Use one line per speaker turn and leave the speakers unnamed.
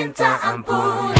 minta ampun